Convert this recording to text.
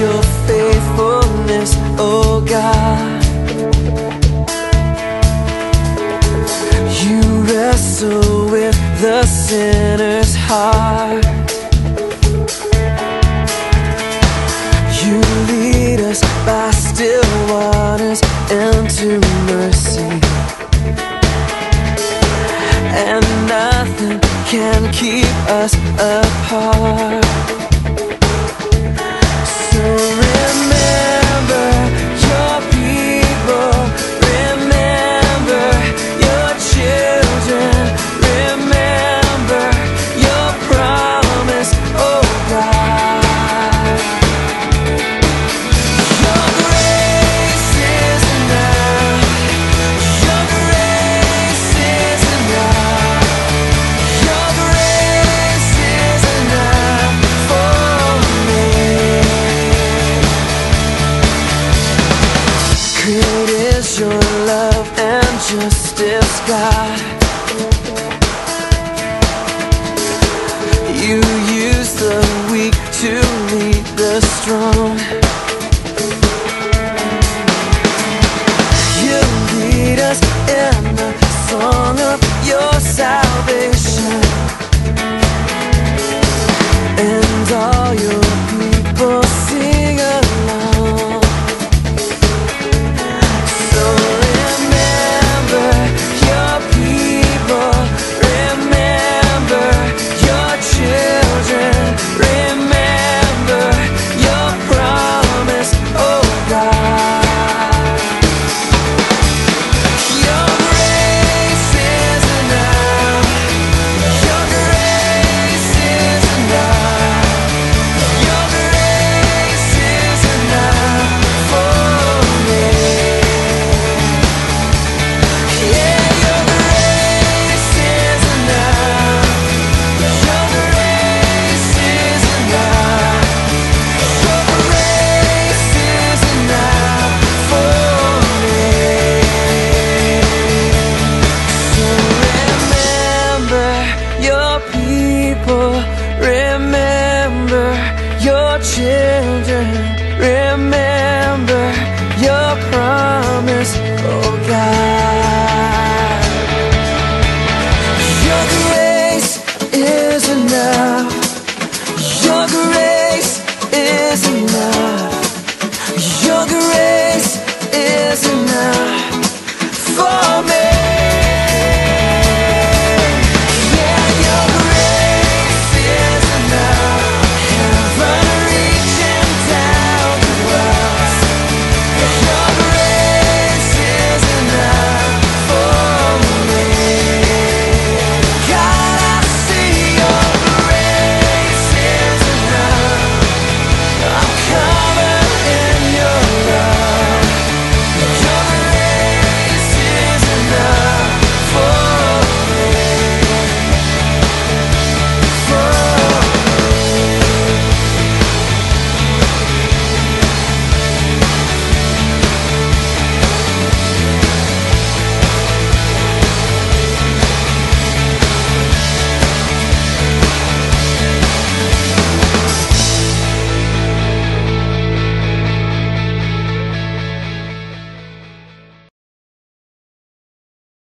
your faithfulness, oh God. You wrestle with the sinner's heart. You lead us by still waters into mercy. And nothing can keep us apart. Justice, God. You use the weak to lead the strong.